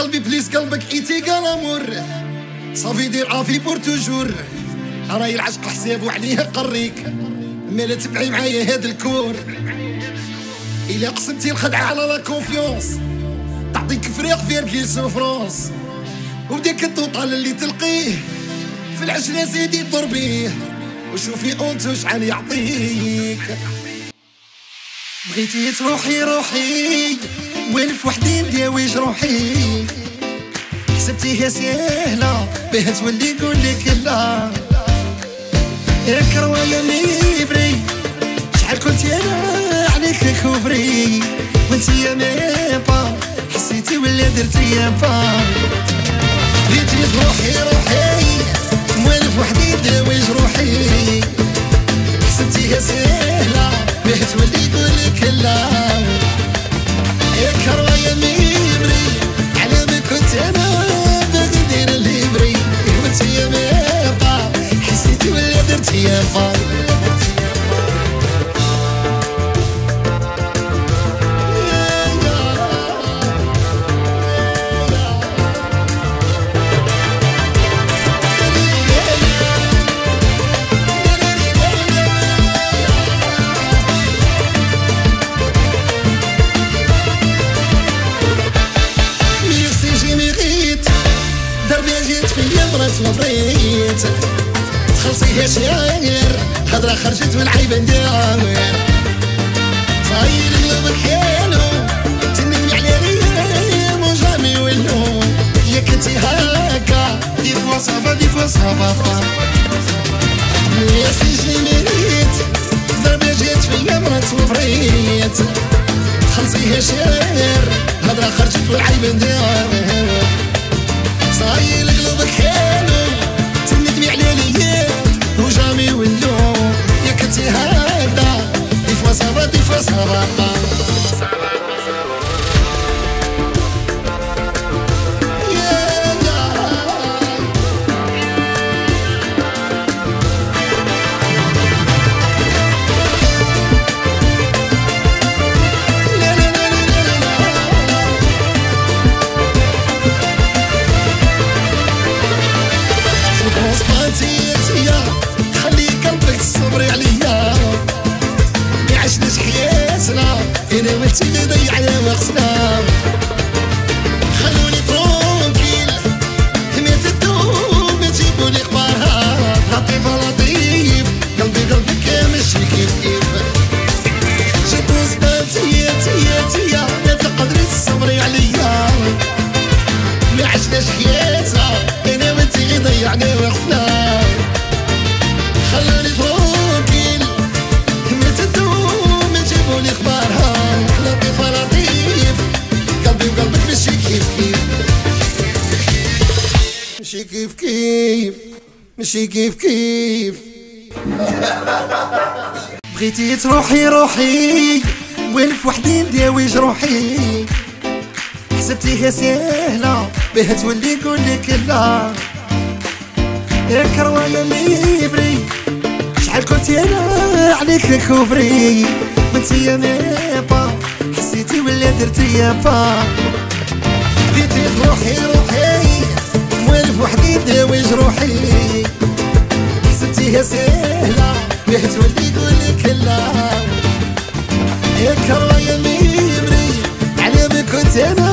قلبي بليز قلبك إيتي امور صافي دير افي بور توجور. راهي العشق حسابو عليه قريك. مالا تبعي معايا هاد الكور. إلا قسمتي الخدعة على لا كونفيونس. تعطيك فريق فيركيل سوفرونس وديك الطوطال اللي تلقيه. في العشرة زيدي ضربيه وشوفي اونتو شحال يعطيك. بغيتي تروحي روحي. والف وحدي نداوي جروحي حسبتيها سهلة بها تولي لك لا. incroyable mais vrai شحال كنت أنا عليك couvrais وانت يا même pas حسيتي ولا درتي يا با. بغيتي تروحي روحي موالف وحدي داوي جروحي مبريت تخلصيها شاير هضرة خرجت من عيب نداوير صاير قلوبك حلو تندمي على ليا مو جامي ولو يا كنتي هكا دي فوا صافا دي فوا صافا ميرسي جي ميغيت دربي جيت فيا مرات مبريت خلصيها شاير هضرة خرجت والعيب نداوير ما عشناش حياتنا أنا وانتي اللي ماشي كيف كيف. بغيتي تروحي روحي والف وحدي نداوي جروحي حسبتيها سهلة بها تولي لك لا. incroyable mais vrai شحال كنت أنا عليك couvrais وانت يا même pas حسيتي ولا درتي يا با. بغيتي تروحي روحي يا